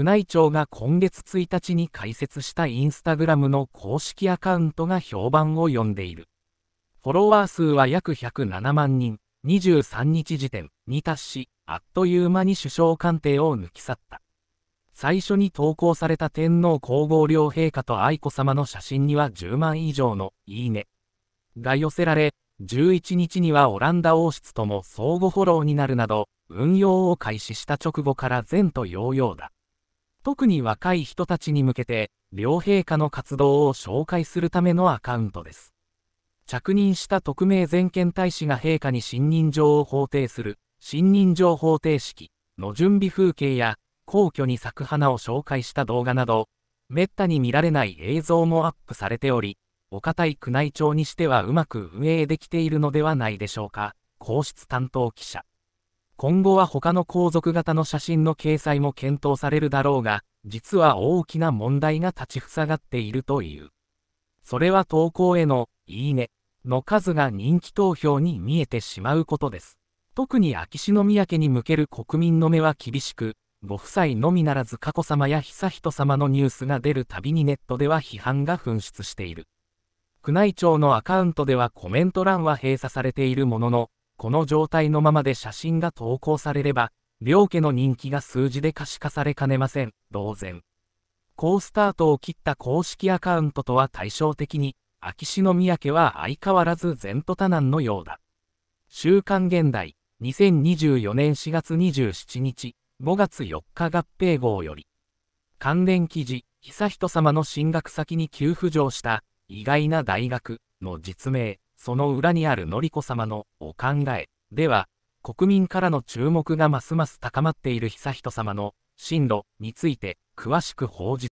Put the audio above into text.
宮内庁が今月1日に開設したインスタグラムの公式アカウントが評判を呼んでいる。フォロワー数は約107万人、23日時点に達し、あっという間に首相官邸を抜き去った。最初に投稿された天皇皇后両陛下と愛子さまの写真には10万以上のいいねが寄せられ、11日にはオランダ王室とも相互フォローになるなど、運用を開始した直後から前途洋々だ。特に若い人たちに向けて、両陛下の活動を紹介するためのアカウントです。着任した特命全権大使が陛下に信任状を法定する、信任状法定式の準備風景や、皇居に咲く花を紹介した動画など、めったに見られない映像もアップされており、お堅い宮内庁にしてはうまく運営できているのではないでしょうか。皇室担当記者。今後は他の皇族型の写真の掲載も検討されるだろうが、実は大きな問題が立ちふさがっているという。それは投稿への、いいね、の数が人気投票に見えてしまうことです。特に秋篠宮家に向ける国民の目は厳しく、ご夫妻のみならず佳子さまや悠仁さまのニュースが出るたびにネットでは批判が噴出している。宮内庁のアカウントではコメント欄は閉鎖されているものの、この状態のままで写真が投稿されれば、両家の人気が数字で可視化されかねません、同然。好スタートを切った公式アカウントとは対照的に、秋篠宮家は相変わらず前途多難のようだ。週刊現代、2024年4月27日、5月4日合併号より。関連記事、悠仁さまの進学先に急浮上した意外な大学の実名、その裏にある典子様のお考え。では、国民からの注目がますます高まっている悠仁さまの進路について詳しく報じ